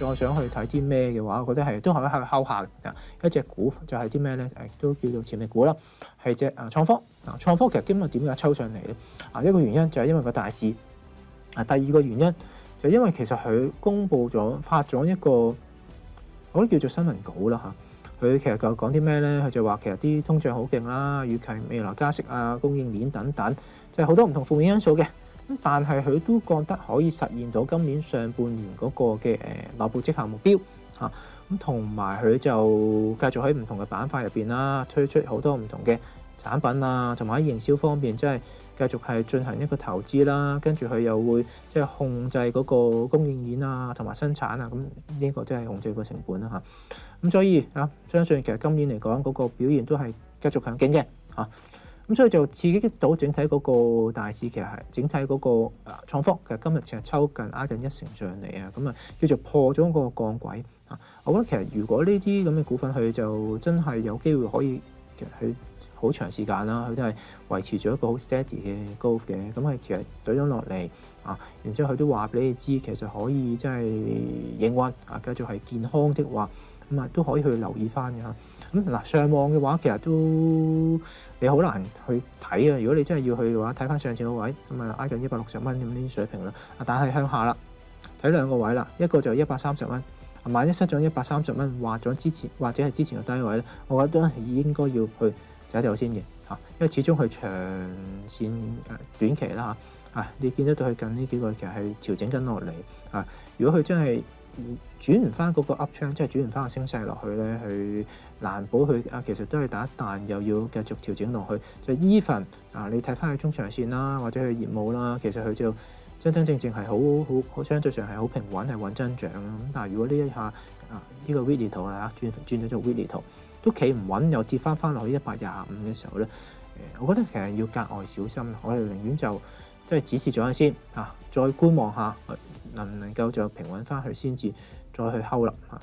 再想去睇啲咩嘅話，我覺得係都可以喺度敲下嘅。一隻股就係啲咩咧？誒都叫做潛力股啦，係隻啊創科啊創科其實今日點解抽上嚟咧？啊一個原因就係因為個大市啊，第二個原因就係因為其實佢公布咗發咗一個我都叫做新聞稿啦嚇。佢其實就講啲咩咧？佢就話其實啲通脹好勁啦，預期未來加息啊、供應鏈等等，就係好多唔同負面因素嘅。但係佢都覺得可以實現到今年上半年嗰個嘅誒內部績效目標嚇。咁同埋佢就繼續喺唔同嘅板塊入邊啦，推出好多唔同嘅產品啊，同埋喺營銷方面即係繼續係進行一個投資啦。跟住佢又會即係控制嗰個供應鏈啊，同埋生產啊。咁呢個即係控制個成本啦嚇。咁所以啊，相信其實今年嚟講嗰個表現都係繼續強勁嘅嚇。咁所以就刺激到整體嗰個大市，其實係整體嗰個誒創科，其實今日其實抽近挨近一成上嚟啊，咁啊叫做破咗嗰個降軌啊。我覺得其實如果呢啲咁嘅股份，佢就真係有機會可以其實佢好長時間啦，佢都係維持咗一個好 steady 嘅 growth 嘅。咁係其實對咗落嚟啊，然之後佢都話俾你知，其實可以即係營運啊，繼續係健康的話。咁啊都可以去留意翻嘅嚇。咁嗱上望嘅話，其實都你好難去睇啊。如果你真係要去嘅話，睇翻上次個位，咁啊挨近一百六十蚊咁啲水平啦。啊，但係向下啦，睇兩個位啦，一個就一百三十蚊。萬一失咗一百三十蚊，或咗之前或者係之前嘅低位咧，我覺得係應該要去走一走先嘅嚇，因為始終佢長線誒短期啦嚇。啊，你見得到佢近呢幾個其實係調整緊落嚟啊。如果佢真係，轉唔翻嗰個 up trend，即係轉唔翻個升勢落去咧，去難保佢啊，其實都係打一彈，又要繼續調整落去。就 even 啊，你睇翻佢中長線啦，或者佢業務啦，其實佢就真真正正係好好好相對上係好平穩，係穩增長。咁但係如果呢一下啊呢、個 weekly 圖啦，轉轉咗做 weekly 圖都企唔穩，又跌翻翻落去一百廿五嘅時候咧，誒，我覺得其實要格外小心。我哋寧願就即係指示咗先啊，再觀望下。能唔能夠就平穩翻去先至再去睺啦嚇？